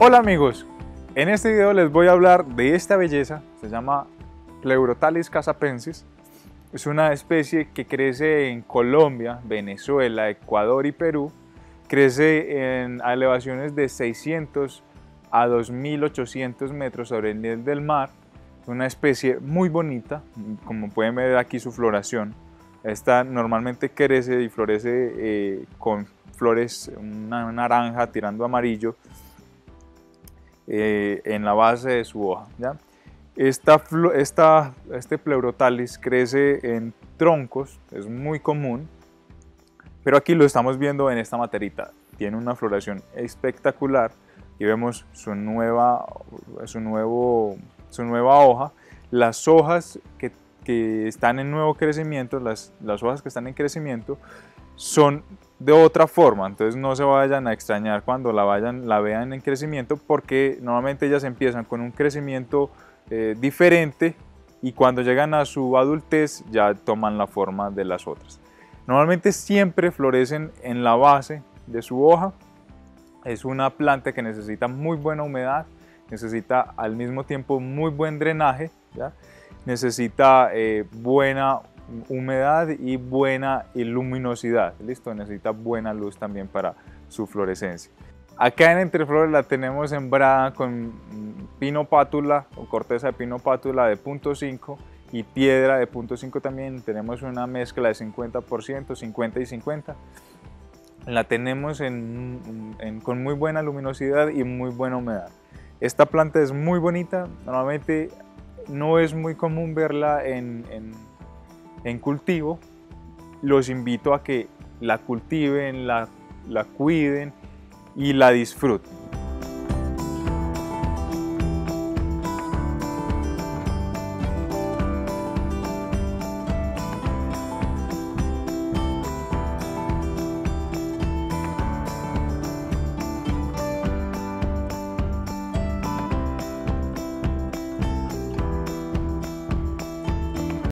Hola amigos, en este video les voy a hablar de esta belleza, se llama Pleurotalis casapensis. Es una especie que crece en Colombia, Venezuela, Ecuador y Perú. Crece en elevaciones de 600 a 2800 metros sobre el nivel del mar. Es una especie muy bonita, como pueden ver aquí su floración. Esta normalmente crece y florece eh, con flores, una naranja tirando amarillo eh, en la base de su hoja. esta, este pleurotalis crece en troncos, es muy común, pero aquí lo estamos viendo en esta materita. Tiene una floración espectacular y vemos su nueva, su nuevo, su nueva hoja. Las hojas que, que están en nuevo crecimiento, las, las hojas que están en crecimiento, son de otra forma, entonces no se vayan a extrañar cuando la, vayan, la vean en crecimiento porque normalmente ellas empiezan con un crecimiento eh, diferente y cuando llegan a su adultez ya toman la forma de las otras. Normalmente siempre florecen en la base de su hoja, es una planta que necesita muy buena humedad, necesita al mismo tiempo muy buen drenaje, necesita eh, buena humedad y buena luminosidad. Listo, necesita buena luz también para su florescencia. Acá en Entreflores la tenemos sembrada con pino pátula o corteza de pino pátula de punto .5 y piedra de punto .5 también. Tenemos una mezcla de 50%, 50 y 50. La tenemos con muy buena luminosidad y muy buena humedad. Esta planta es muy bonita, normalmente no es muy común verla en en cultivo, los invito a que la cultiven, la, cuiden y la disfruten.